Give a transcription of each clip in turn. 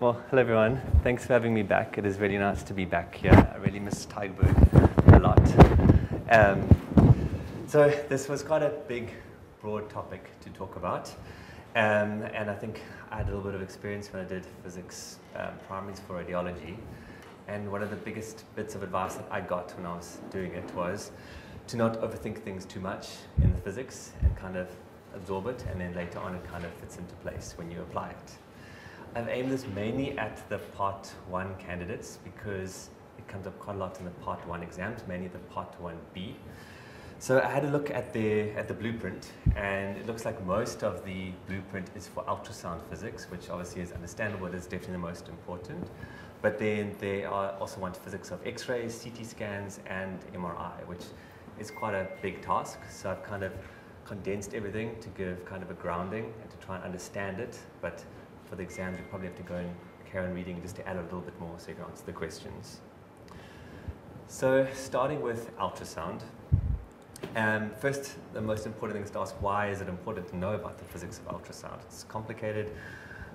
Well, hello everyone. Thanks for having me back. It is really nice to be back here. I really miss Tygerberg a lot. Um, so this was quite a big, broad topic to talk about. Um, and I think I had a little bit of experience when I did physics um, primaries for radiology. And one of the biggest bits of advice that I got when I was doing it was to not overthink things too much in the physics and kind of absorb it, and then later on it kind of fits into place when you apply it. I've aimed this mainly at the part one candidates because it comes up quite a lot in the part one exams, mainly the part one B. So I had a look at the, at the blueprint and it looks like most of the blueprint is for ultrasound physics, which obviously is understandable, it is definitely the most important. But then they are also want physics of x-rays, CT scans and MRI, which is quite a big task. So I've kind of condensed everything to give kind of a grounding and to try and understand it. But for the exams, you probably have to go and carry on reading just to add a little bit more so you can answer the questions. So starting with ultrasound. Um, first, the most important thing is to ask why is it important to know about the physics of ultrasound? It's complicated,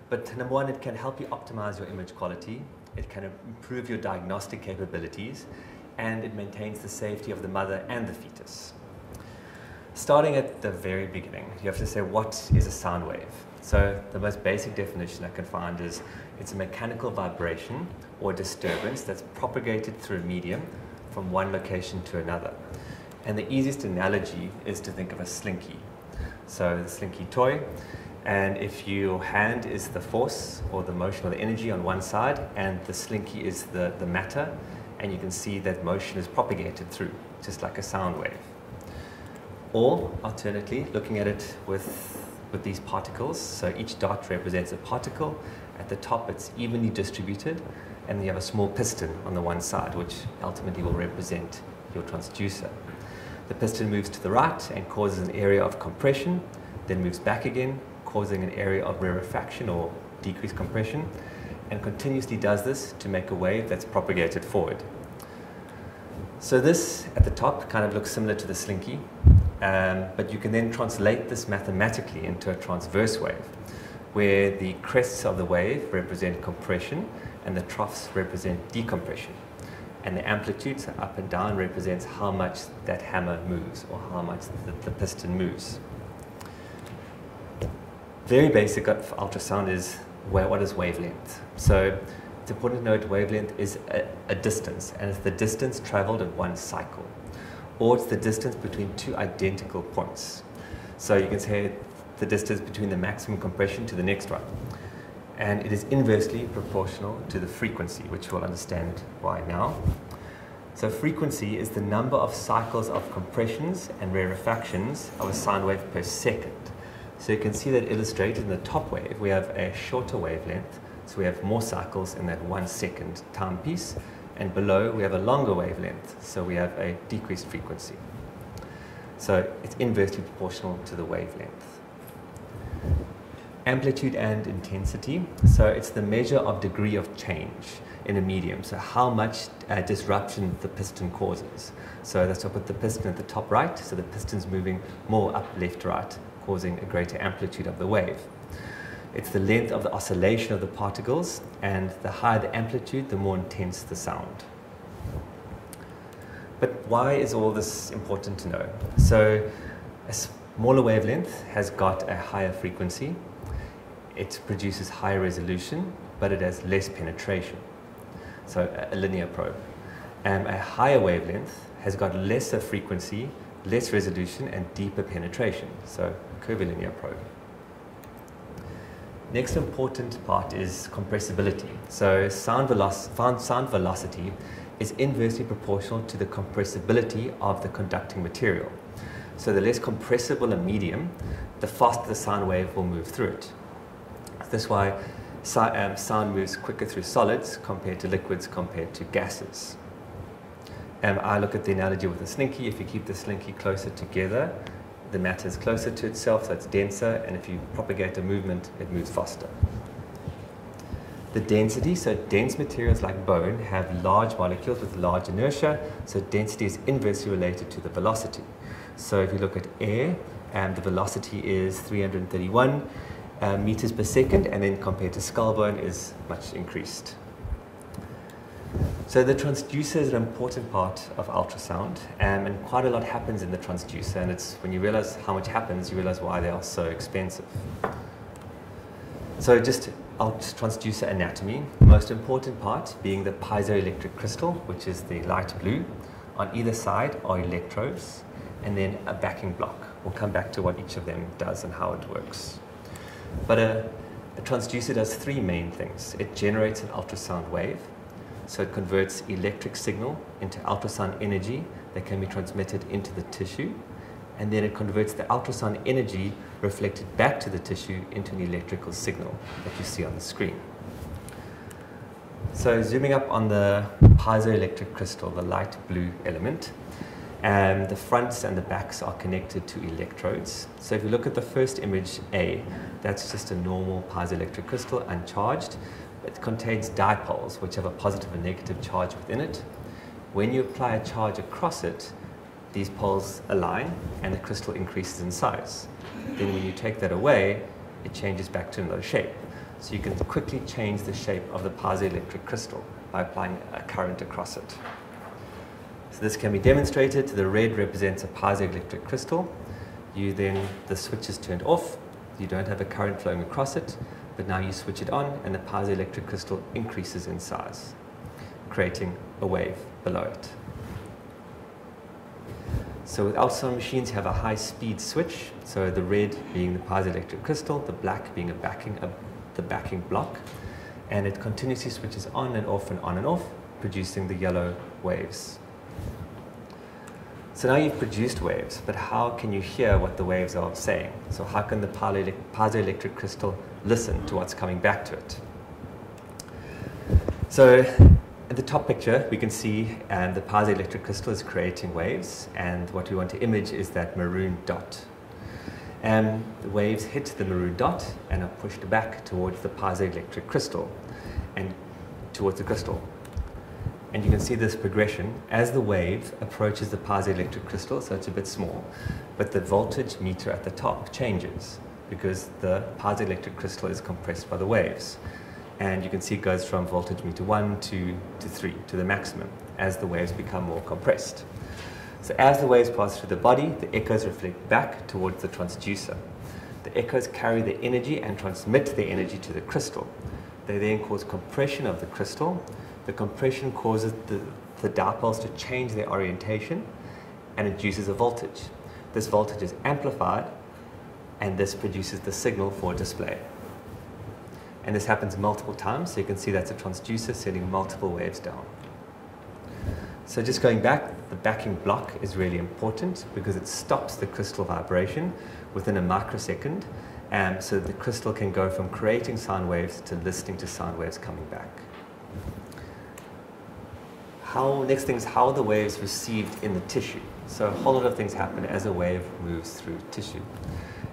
but number one, it can help you optimize your image quality. It can improve your diagnostic capabilities, and it maintains the safety of the mother and the fetus. Starting at the very beginning, you have to say what is a sound wave? So the most basic definition I can find is it's a mechanical vibration or disturbance that's propagated through a medium from one location to another. And the easiest analogy is to think of a slinky. So the slinky toy, and if your hand is the force or the motion or the energy on one side, and the slinky is the, the matter, and you can see that motion is propagated through, just like a sound wave. Or alternately, looking at it with, with these particles, so each dot represents a particle. At the top, it's evenly distributed, and you have a small piston on the one side, which ultimately will represent your transducer. The piston moves to the right and causes an area of compression, then moves back again, causing an area of rarefaction or decreased compression, and continuously does this to make a wave that's propagated forward. So this at the top kind of looks similar to the slinky, um, but you can then translate this mathematically into a transverse wave, where the crests of the wave represent compression and the troughs represent decompression. And the amplitudes up and down represents how much that hammer moves or how much the, the piston moves. Very basic for ultrasound is where, what is wavelength. So it's important to note wavelength is a, a distance, and it's the distance traveled in one cycle or it's the distance between two identical points. So you can say the distance between the maximum compression to the next one. And it is inversely proportional to the frequency, which we'll understand why now. So frequency is the number of cycles of compressions and rarefactions of a sine wave per second. So you can see that illustrated in the top wave. We have a shorter wavelength, so we have more cycles in that one second time piece and below we have a longer wavelength, so we have a decreased frequency. So it's inversely proportional to the wavelength. Amplitude and intensity, so it's the measure of degree of change in a medium, so how much uh, disruption the piston causes. So let's put the piston at the top right, so the piston's moving more up left right, causing a greater amplitude of the wave. It's the length of the oscillation of the particles, and the higher the amplitude, the more intense the sound. But why is all this important to know? So, a smaller wavelength has got a higher frequency, it produces higher resolution, but it has less penetration. So, a linear probe. And a higher wavelength has got lesser frequency, less resolution, and deeper penetration. So, a curvilinear probe. Next important part is compressibility. So sound, veloc sound velocity is inversely proportional to the compressibility of the conducting material. So the less compressible a medium, the faster the sound wave will move through it. That's why um, sound moves quicker through solids compared to liquids compared to gases. And I look at the analogy with the slinky. If you keep the slinky closer together, the matter is closer to itself, so it's denser, and if you propagate a movement, it moves faster. The density, so dense materials like bone have large molecules with large inertia, so density is inversely related to the velocity. So if you look at air, and the velocity is 331, uh, meters per second, and then compared to skull bone is much increased. So the transducer is an important part of ultrasound, um, and quite a lot happens in the transducer. And it's when you realize how much happens, you realize why they are so expensive. So just transducer anatomy. Most important part being the piezoelectric crystal, which is the light blue. On either side are electrodes, and then a backing block. We'll come back to what each of them does and how it works. But a, a transducer does three main things. It generates an ultrasound wave, so it converts electric signal into ultrasound energy that can be transmitted into the tissue. And then it converts the ultrasound energy reflected back to the tissue into an electrical signal that you see on the screen. So zooming up on the piezoelectric crystal, the light blue element, and the fronts and the backs are connected to electrodes. So if you look at the first image A, that's just a normal piezoelectric crystal, uncharged. It contains dipoles, which have a positive and negative charge within it. When you apply a charge across it, these poles align and the crystal increases in size. Then when you take that away, it changes back to another shape. So you can quickly change the shape of the piezoelectric crystal by applying a current across it. So this can be demonstrated. The red represents a piezoelectric crystal. You then, the switch is turned off. You don't have a current flowing across it but now you switch it on and the piezoelectric crystal increases in size, creating a wave below it. So with ultrasound machines, you have a high speed switch. So the red being the piezoelectric crystal, the black being a backing, a, the backing block. And it continuously switches on and off and on and off, producing the yellow waves. So now you've produced waves, but how can you hear what the waves are saying? So how can the piezoelectric crystal listen to what's coming back to it? So in the top picture, we can see um, the piezoelectric crystal is creating waves, and what we want to image is that maroon dot. Um, the waves hit the maroon dot and are pushed back towards the piezoelectric crystal and towards the crystal. And you can see this progression as the wave approaches the piezoelectric crystal, so it's a bit small, but the voltage meter at the top changes because the piezoelectric crystal is compressed by the waves. And you can see it goes from voltage meter 1 to, to 3, to the maximum, as the waves become more compressed. So as the waves pass through the body, the echoes reflect back towards the transducer. The echoes carry the energy and transmit the energy to the crystal. They then cause compression of the crystal, the compression causes the, the dipoles to change their orientation and induces a voltage. This voltage is amplified and this produces the signal for display. And this happens multiple times, so you can see that's a transducer sending multiple waves down. So just going back, the backing block is really important because it stops the crystal vibration within a microsecond, and so the crystal can go from creating sound waves to listening to sound waves coming back how, next thing is how the waves received in the tissue. So a whole lot of things happen as a wave moves through tissue.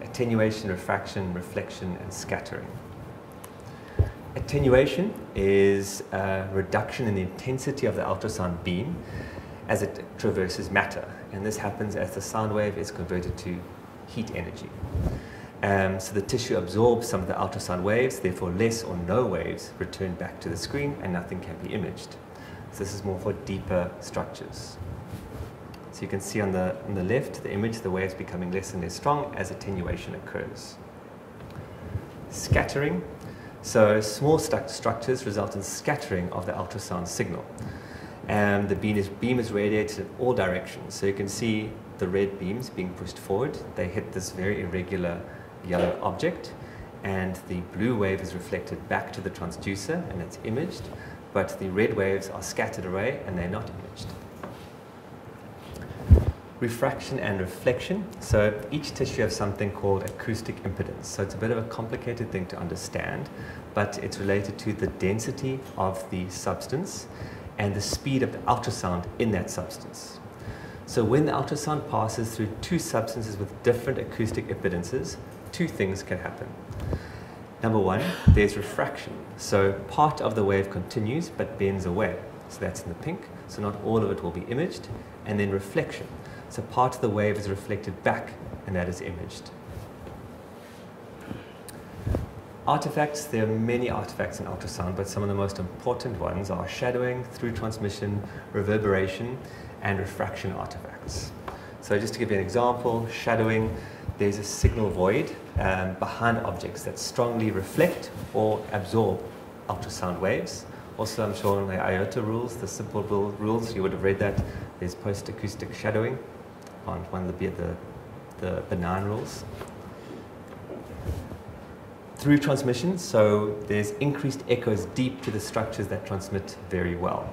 Attenuation, refraction, reflection, and scattering. Attenuation is a reduction in the intensity of the ultrasound beam as it traverses matter. And this happens as the sound wave is converted to heat energy. Um, so the tissue absorbs some of the ultrasound waves, therefore less or no waves return back to the screen and nothing can be imaged. So this is more for deeper structures. So you can see on the, on the left, the image, the waves becoming less and less strong as attenuation occurs. Scattering. So small st structures result in scattering of the ultrasound signal. And the beam is, beam is radiated in all directions. So you can see the red beams being pushed forward. They hit this very irregular yellow object. And the blue wave is reflected back to the transducer and it's imaged but the red waves are scattered away and they're not imaged. Refraction and reflection. So each tissue has something called acoustic impedance. So it's a bit of a complicated thing to understand, but it's related to the density of the substance and the speed of the ultrasound in that substance. So when the ultrasound passes through two substances with different acoustic impedances, two things can happen. Number one, there's refraction. So part of the wave continues but bends away. So that's in the pink. So not all of it will be imaged. And then reflection. So part of the wave is reflected back and that is imaged. Artifacts, there are many artifacts in ultrasound, but some of the most important ones are shadowing, through transmission, reverberation, and refraction artifacts. So just to give you an example, shadowing, there's a signal void um, behind objects that strongly reflect or absorb ultrasound waves. Also, I'm showing the IOTA rules, the simple rules, you would have read that, there's post-acoustic shadowing on one of the, the, the benign rules through transmission, so there's increased echoes deep to the structures that transmit very well.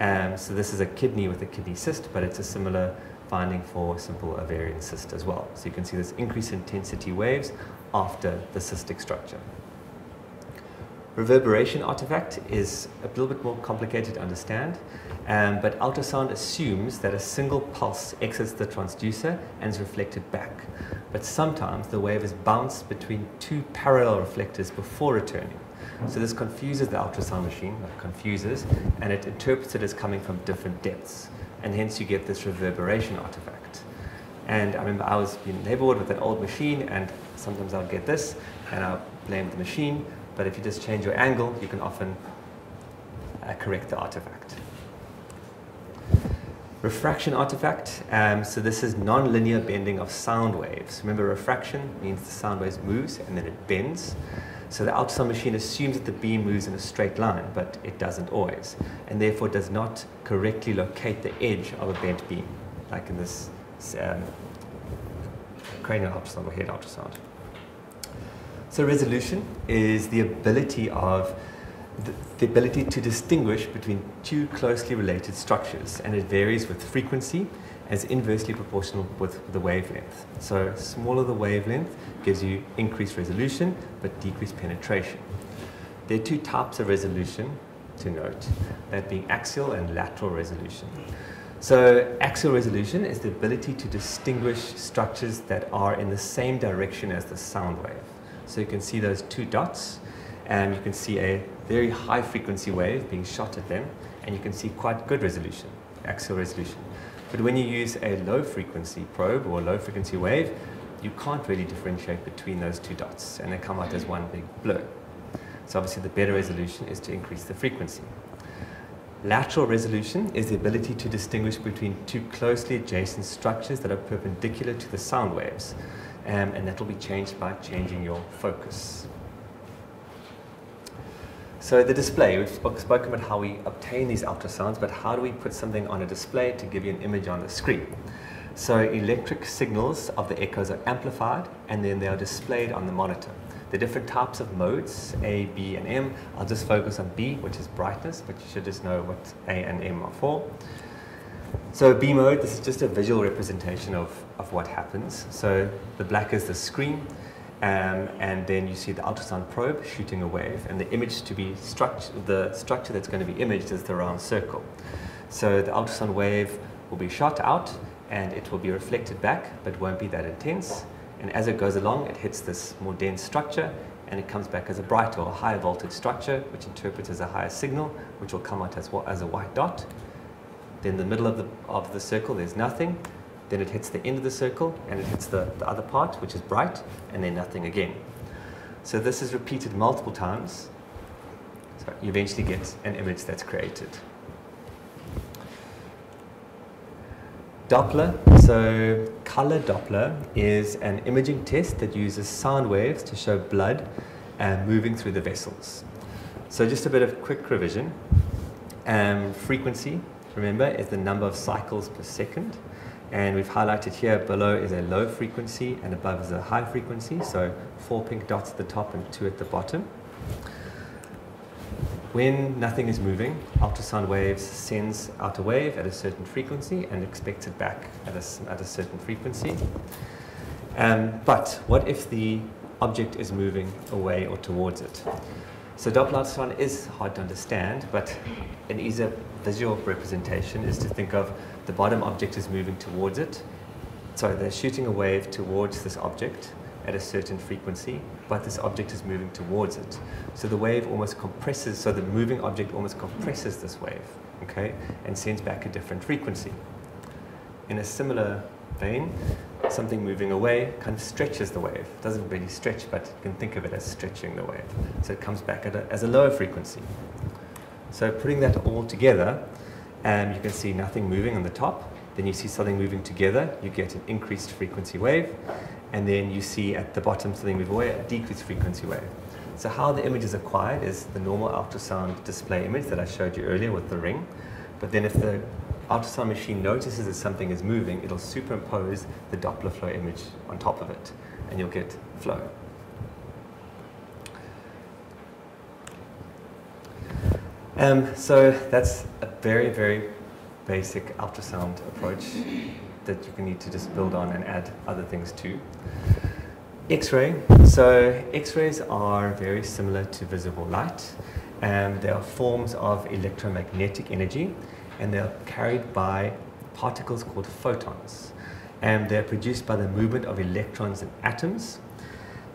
Um, so this is a kidney with a kidney cyst, but it's a similar finding for simple ovarian cyst as well. So you can see this increased intensity waves after the cystic structure. Reverberation artifact is a little bit more complicated to understand, um, but ultrasound assumes that a single pulse exits the transducer and is reflected back. But sometimes the wave is bounced between two parallel reflectors before returning. So this confuses the ultrasound machine, confuses, and it interprets it as coming from different depths. And hence you get this reverberation artifact. And I remember I was in neighborhood with an old machine, and sometimes I'll get this, and I'll blame the machine but if you just change your angle, you can often uh, correct the artifact. Refraction artifact, um, so this is non-linear bending of sound waves. Remember refraction means the sound waves moves and then it bends. So the ultrasound machine assumes that the beam moves in a straight line, but it doesn't always, and therefore does not correctly locate the edge of a bent beam, like in this um, cranial ultrasound or head ultrasound. So resolution is the ability of the, the, ability to distinguish between two closely related structures, and it varies with frequency as inversely proportional with the wavelength. So smaller the wavelength gives you increased resolution but decreased penetration. There are two types of resolution to note, that being axial and lateral resolution. So axial resolution is the ability to distinguish structures that are in the same direction as the sound wave. So you can see those two dots, and you can see a very high frequency wave being shot at them, and you can see quite good resolution, axial resolution. But when you use a low frequency probe or low frequency wave, you can't really differentiate between those two dots, and they come out as one big blur. So obviously the better resolution is to increase the frequency. Lateral resolution is the ability to distinguish between two closely adjacent structures that are perpendicular to the sound waves um, and that will be changed by changing your focus. So the display, we've spoken about how we obtain these ultrasounds, but how do we put something on a display to give you an image on the screen? So electric signals of the echoes are amplified and then they are displayed on the monitor. The different types of modes, A, B, and M. I'll just focus on B, which is brightness, but you should just know what A and M are for. So B mode, this is just a visual representation of, of what happens. So the black is the screen, um, and then you see the ultrasound probe shooting a wave, and the image to be the structure that's going to be imaged is the round circle. So the ultrasound wave will be shot out, and it will be reflected back, but won't be that intense. And as it goes along, it hits this more dense structure, and it comes back as a brighter or higher voltage structure, which interprets as a higher signal, which will come out as, as a white dot. Then the middle of the, of the circle, there's nothing. Then it hits the end of the circle and it hits the, the other part, which is bright, and then nothing again. So this is repeated multiple times. So you eventually get an image that's created. Doppler, so color Doppler is an imaging test that uses sound waves to show blood uh, moving through the vessels. So just a bit of quick revision. Um, frequency, remember, is the number of cycles per second. And we've highlighted here below is a low frequency and above is a high frequency. So four pink dots at the top and two at the bottom. When nothing is moving, ultrasound waves sends out a wave at a certain frequency and expects it back at a, at a certain frequency. Um, but what if the object is moving away or towards it? So Doppler ultrasound is hard to understand, but an easier visual representation is to think of the bottom object is moving towards it. So they're shooting a wave towards this object at a certain frequency, but this object is moving towards it. So the wave almost compresses, so the moving object almost compresses this wave, okay, and sends back a different frequency. In a similar vein, something moving away kind of stretches the wave. It doesn't really stretch, but you can think of it as stretching the wave. So it comes back a, as a lower frequency. So putting that all together, um, you can see nothing moving on the top. Then you see something moving together, you get an increased frequency wave. And then you see at the bottom something move away, a decreased frequency wave. So how the image is acquired is the normal ultrasound display image that I showed you earlier with the ring. But then if the ultrasound machine notices that something is moving, it'll superimpose the Doppler flow image on top of it, and you'll get flow. Um, so that's a very, very basic ultrasound approach that you can need to just build on and add other things to. X-ray. So X-rays are very similar to visible light. and they are forms of electromagnetic energy and they are carried by particles called photons. And they're produced by the movement of electrons and atoms.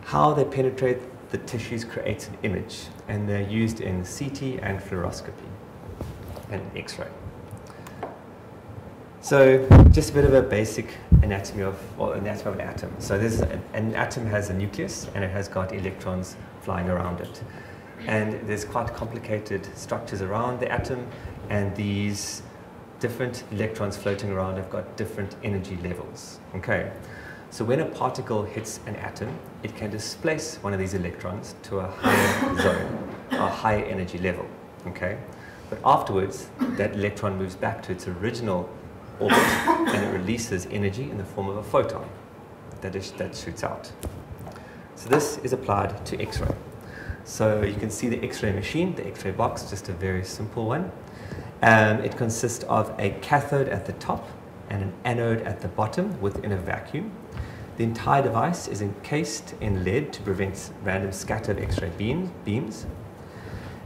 How they penetrate the tissues creates an image, and they're used in CT and fluoroscopy and X-ray. So just a bit of a basic anatomy of, well, anatomy of an atom. So this an, an atom has a nucleus and it has got electrons flying around it. And there's quite complicated structures around the atom and these different electrons floating around have got different energy levels. Okay, so when a particle hits an atom, it can displace one of these electrons to a higher zone, a higher energy level. Okay, but afterwards, that electron moves back to its original orbit and it releases energy in the form of a photon that, is, that shoots out. So this is applied to X-ray. So you can see the X-ray machine, the X-ray box, just a very simple one. Um, it consists of a cathode at the top and an anode at the bottom within a vacuum. The entire device is encased in lead to prevent random scattered X-ray beam, beams.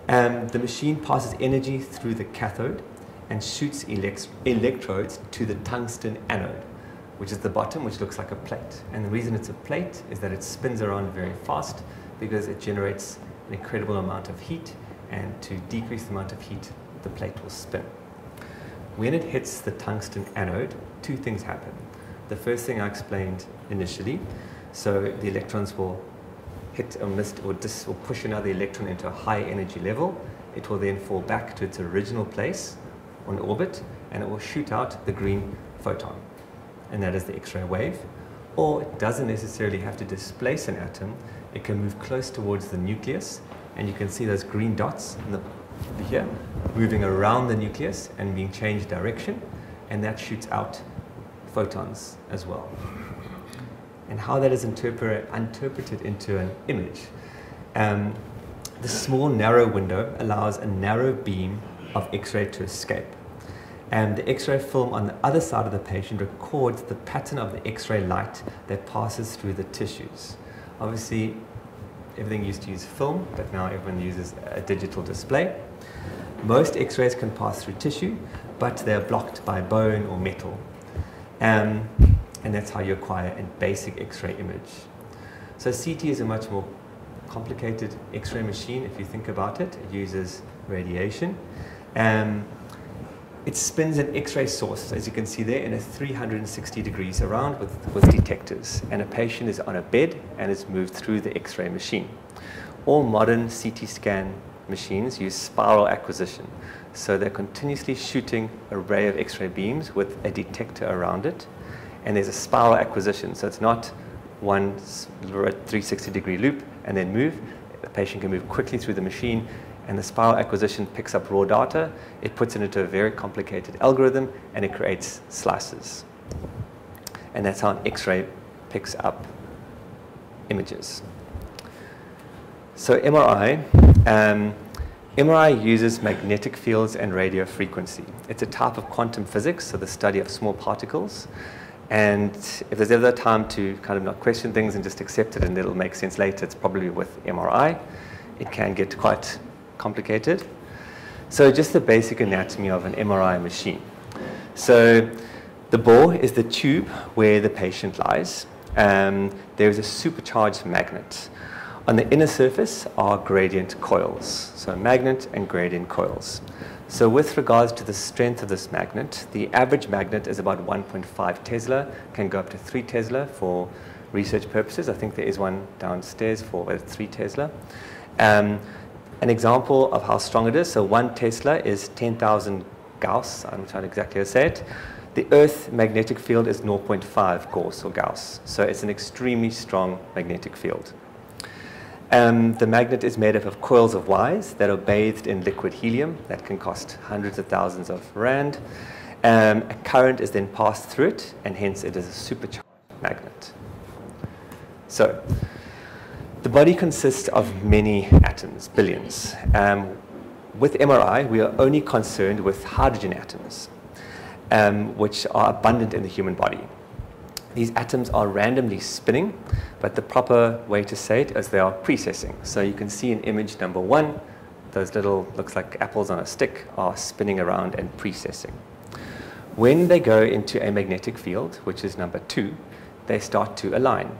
Um, the machine passes energy through the cathode and shoots elect electrodes to the tungsten anode, which is the bottom, which looks like a plate. And the reason it's a plate is that it spins around very fast because it generates an incredible amount of heat, and to decrease the amount of heat the plate will spin. When it hits the tungsten anode, two things happen. The first thing I explained initially, so the electrons will hit or miss or, dis, or push another electron into a high energy level. It will then fall back to its original place on orbit and it will shoot out the green photon. And that is the X-ray wave. Or it doesn't necessarily have to displace an atom. It can move close towards the nucleus and you can see those green dots the here, moving around the nucleus and being changed direction, and that shoots out photons as well. And how that is interpret, interpreted into an image. Um, the small narrow window allows a narrow beam of X-ray to escape. And the X-ray film on the other side of the patient records the pattern of the X-ray light that passes through the tissues. Obviously, everything used to use film, but now everyone uses a digital display. Most X-rays can pass through tissue, but they're blocked by bone or metal. Um, and that's how you acquire a basic X-ray image. So CT is a much more complicated X-ray machine if you think about it. It uses radiation. Um, it spins an X-ray source, as you can see there, in a 360 degrees around with, with detectors. And a patient is on a bed and is moved through the X-ray machine. All modern CT scan machines use spiral acquisition. So they're continuously shooting a ray of X-ray beams with a detector around it. And there's a spiral acquisition. So it's not one 360 degree loop and then move. The patient can move quickly through the machine and the spiral acquisition picks up raw data, it puts it into a very complicated algorithm, and it creates slices. And that's how an X-ray picks up images. So MRI, um, MRI uses magnetic fields and radio frequency. It's a type of quantum physics, so the study of small particles. And if there's ever a time to kind of not question things and just accept it and it'll make sense later, it's probably with MRI. It can get quite complicated. So just the basic anatomy of an MRI machine. So the bore is the tube where the patient lies. Um, there is a supercharged magnet. On the inner surface are gradient coils, so magnet and gradient coils. So with regards to the strength of this magnet, the average magnet is about 1.5 Tesla, can go up to 3 Tesla for research purposes. I think there is one downstairs for 3 Tesla. Um, an example of how strong it is, so 1 Tesla is 10,000 Gauss, I'm trying to exactly say it. The Earth magnetic field is 0.5 Gauss or Gauss, so it's an extremely strong magnetic field. Um, the magnet is made up of coils of wires that are bathed in liquid helium that can cost hundreds of thousands of rand. Um, a current is then passed through it, and hence it is a supercharged magnet. So, the body consists of many atoms, billions. Um, with MRI, we are only concerned with hydrogen atoms, um, which are abundant in the human body. These atoms are randomly spinning, but the proper way to say it is they are precessing. So you can see in image number one, those little, looks like apples on a stick, are spinning around and precessing. When they go into a magnetic field, which is number two, they start to align.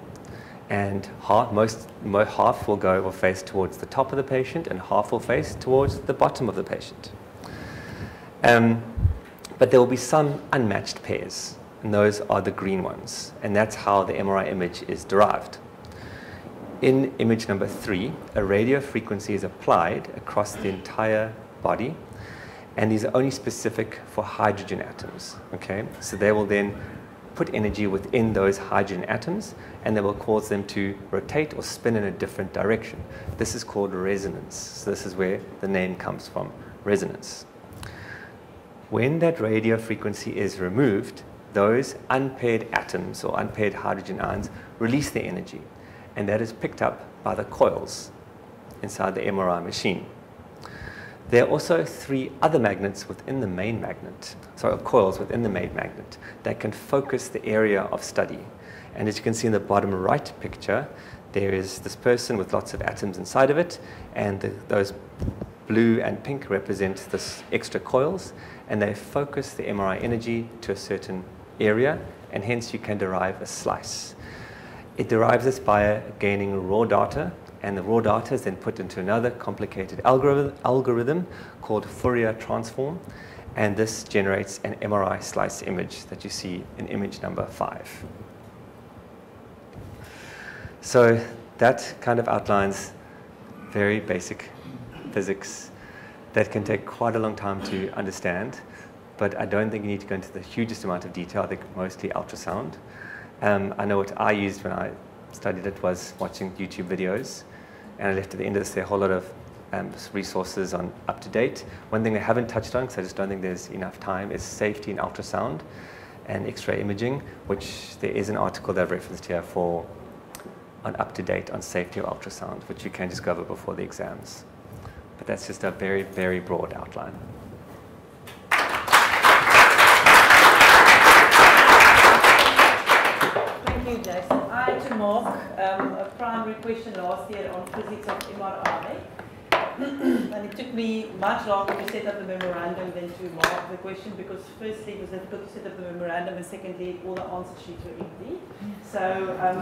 And half, most, half will go or face towards the top of the patient, and half will face towards the bottom of the patient. Um, but there will be some unmatched pairs and those are the green ones. And that's how the MRI image is derived. In image number three, a radio frequency is applied across the entire body, and these are only specific for hydrogen atoms. Okay, so they will then put energy within those hydrogen atoms, and they will cause them to rotate or spin in a different direction. This is called resonance. So this is where the name comes from, resonance. When that radio frequency is removed, those unpaired atoms or unpaired hydrogen ions release their energy, and that is picked up by the coils inside the MRI machine. There are also three other magnets within the main magnet, sorry, coils within the main magnet that can focus the area of study. And as you can see in the bottom right picture, there is this person with lots of atoms inside of it, and the, those blue and pink represent the extra coils, and they focus the MRI energy to a certain area, and hence you can derive a slice. It derives this by gaining raw data, and the raw data is then put into another complicated algorithm, called Fourier transform, and this generates an MRI slice image that you see in image number five. So that kind of outlines very basic physics that can take quite a long time to understand but I don't think you need to go into the hugest amount of detail. I think mostly ultrasound. Um, I know what I used when I studied it was watching YouTube videos, and I left at the end of this a whole lot of um, resources on up to date. One thing I haven't touched on, because I just don't think there's enough time, is safety in ultrasound and X-ray imaging, which there is an article that I've referenced here for on up to date on safety of ultrasound, which you can discover before the exams. But that's just a very, very broad outline. Mark um, a primary question last year on physics of MRI. and it took me much longer to set up the memorandum than to mark the question because firstly it was difficult to set up the memorandum and secondly all the answer sheets were empty. So um,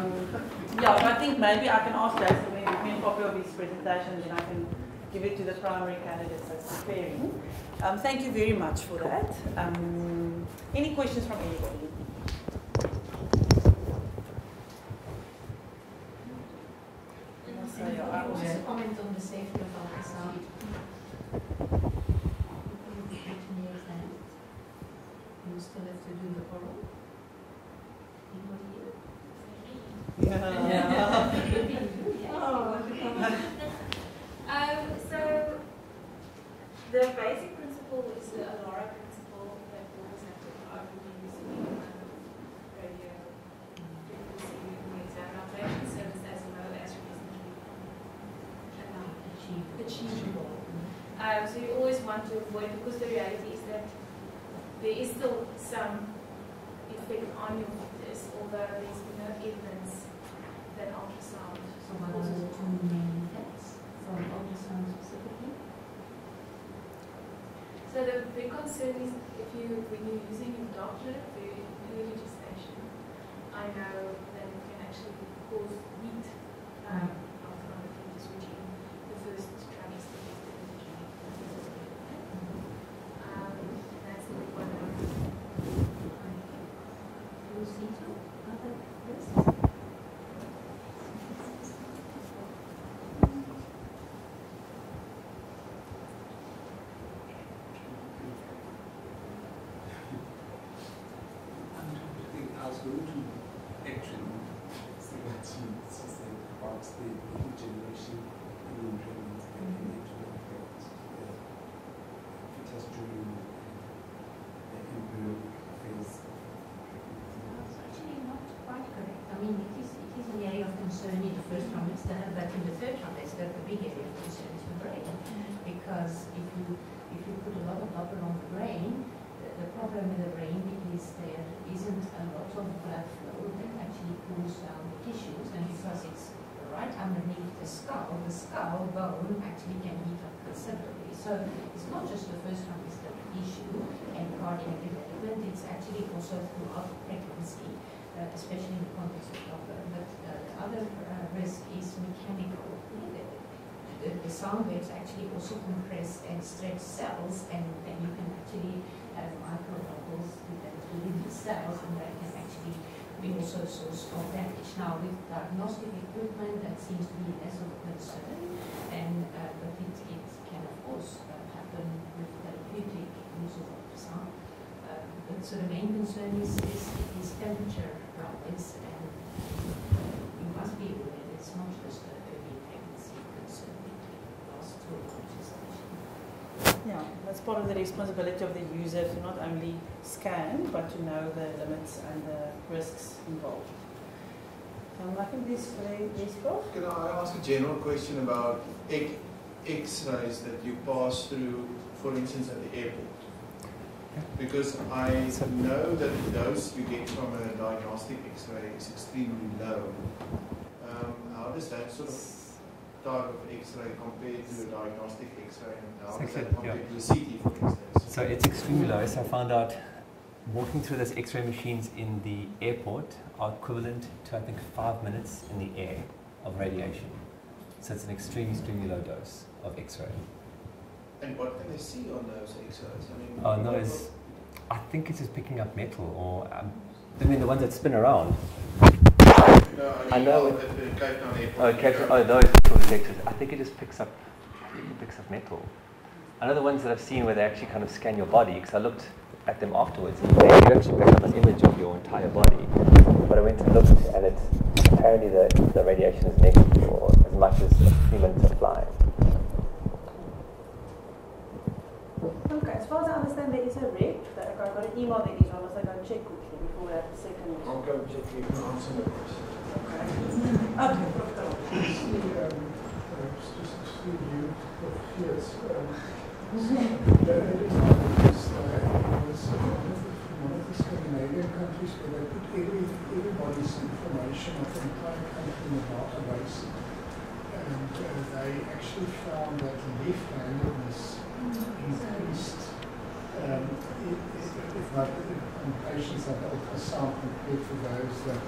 yeah, I think maybe I can ask Jason to give me a copy of his presentation and then I can give it to the primary candidates that's preparing. Um, thank you very much for that. Um, any questions from anybody? Also comment on the safety of our ultrasound. You still have to do the oral. Yeah. yeah. um, so the basic principle is the ALARA principle that always have to argue using radio frequency examine operations service as low as achievable. Um, so you always want to avoid because the reality is that there is still some effect on your fetus, although there's no evidence that ultrasound. So what are the two main effects from ultrasound specifically? So the big concern is if you when you're using your Doppler very early gestation, I know that it can actually cause heat um, the new generation and the embryonic phase. That's actually not quite correct. I mean, it is, it is an area of concern in the first trimester, but in the third trimester, the big area of concern is the brain. Because if you, if you put a lot of blood on the brain, the problem with the brain is there isn't a lot of blood flow that actually pulls down the tissues and because it's right underneath the skull, the skull bone actually can heat up considerably. So it's not just the first trimester issue and cardiac development, it's actually also throughout pregnancy, uh, especially in the context of Doppler. But uh, the other uh, risk is mechanical. The, the sound waves actually also compress and stretch cells, and then you can actually have micro bubbles within the cells, and that actually also source of damage. Now, with diagnostic equipment, that seems to be less of a concern, and uh, but it, it can of course uh, happen with therapeutic use of ultrasound. Uh, but so the main concern is, is, is temperature rise, and you must be aware that it's not just a early pregnancy concern, it lasts through. Yeah, that's part of the responsibility of the user to not only scan, but to know the limits and the risks involved. Um, I think this this Prof. Can I ask a general question about X-rays that you pass through, for instance, at the airport? Because I know that the dose you get from a diagnostic X-ray is extremely low. Um, how does that sort of type of X-ray compare to a diagnostic X-ray, and how does that compare yeah. to CT, for instance? So it's extremely low. So I found out walking through those X-ray machines in the airport are equivalent to I think five minutes in the air of radiation. So it's an extremely, extremely low dose of X-ray. And what can they see on those X-rays? I mean, Oh no, it's, I think it's just picking up metal or um, I mean the ones that spin around. No, I know at oh, the Cape Town airport. Oh, Cape, oh those metal detectors. I think it just picks up, it picks up metal. I know the ones that I've seen where they actually kind of scan your body because I looked at them afterwards and they actually pick up an image of your entire body. But I went and looked and it's apparently the, the radiation is negative for as much as a few minutes of flying. Okay, as far as I understand, there is a rep. That I got an email that is, I must go and check quickly before we have the second. I'll go check you can answer the question. Okay. Okay, Prof. Karel. Firstly, just to see you of fears. The early times, was one of the, one of the Scandinavian countries where they put every, everybody's information of the entire country in a database. And uh, they actually found that left-handedness increased um, if, if, if not, in patients that ultrasound compared to those that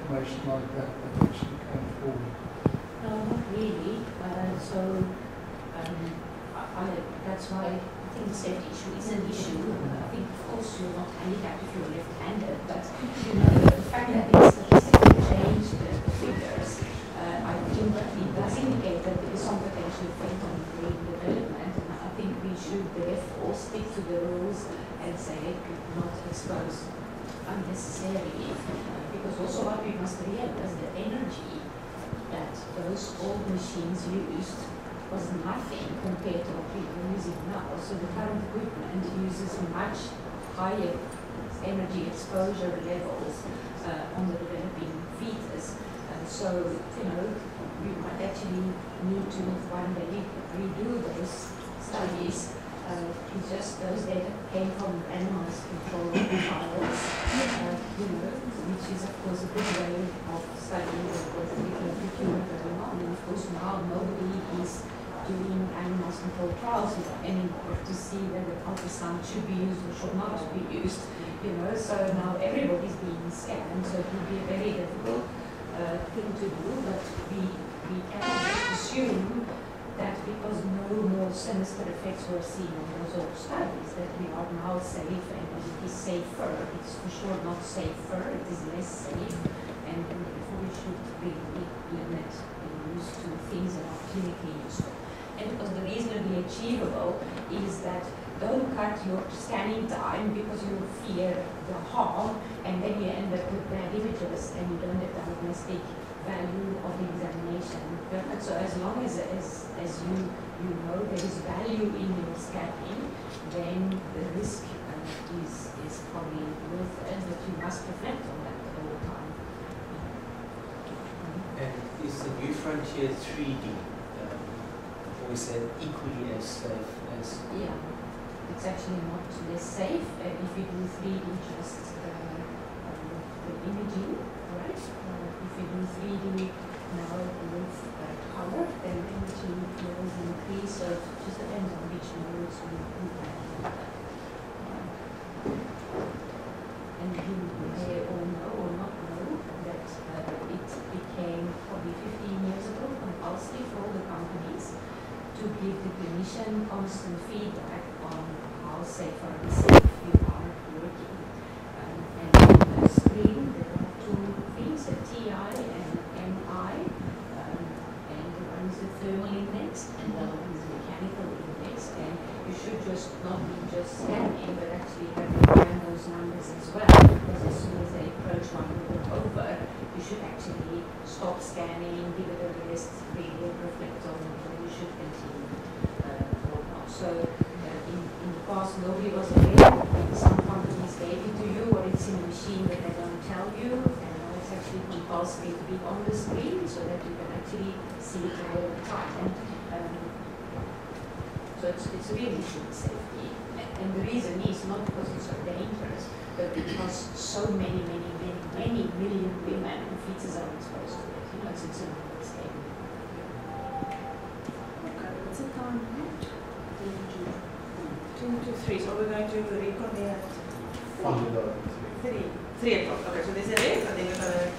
information like that that actually came forward? No, not really. So, that's why I think the safety issue is an issue. I think, of course, you're not handicapped if you're left-handed, but you know, the fact that it's statistically changed the, figures, I think it does indicate that there is some potential effect on brain development, and I think we should therefore stick to the rules and say it could not expose unnecessarily, because also what we must realize the energy that those old machines used was nothing compared to what we are using now. So the current equipment uses much higher energy exposure levels uh, on the developing fetus. So, you know, we might actually need to one day redo those studies. Uh, just those data came from randomized control trials, uh, you know, which is of course a good way of studying the going on. And of course now nobody is doing animals control trials anymore to see whether ultrasound should be used or should not be used. You know, so now everybody's being scanned, so it would be a very difficult uh, thing to do, but we, we just assume that because no more sinister effects were seen on those old studies, that we are now safe and it is safer. It's for sure not safer, it is less safe, and we should really limit the use to things that are clinically useful. And because the reasonably achievable is that don't cut your scanning time because you fear the harm, and then you end up with bad images and you don't have diagnostic value of the examination. And so as long as, as, as you, you know there is value in your scanning, then the risk uh, is, is probably worth it, but you must reflect on that all the time. And is the New Frontier 3D um, or is equally as safe as Yeah, it's actually not less safe uh, if you do 3D just uh, um, the imaging? Uh, if you do 3D now with uh, color, then the imaging levels increase, it just depends on which you you have. Uh, and you may all know or not know that uh, it became probably 15 years ago compulsory for all the companies to give the clinician constant feedback on how safe or unsafe you are working. Um, and on the screen there are two things, a TI and MI, um, and the one is the thermal index and the other one is the mechanical index. And you should just not just scanning, but actually having those numbers as well, because as soon as they approach one level over, you should actually stop scanning, give it a rest, read it, reflect on and you should continue uh, or not. So uh, in, in the past, nobody was aware. Some companies gave it to you, or it's in a machine that they don't tell you, and now it's actually compulsory to be on the screen so that you can actually see it all the time. And, so it's, it's really food safety. And, and the reason is not because it's so dangerous, but because so many, many, many, many million women and fetuses are exposed to it. You know, it's, it's a numbers game. Okay, what's the time now? Two to three, so we're going to reconvene at Five. three. Three o'clock, okay, so there's a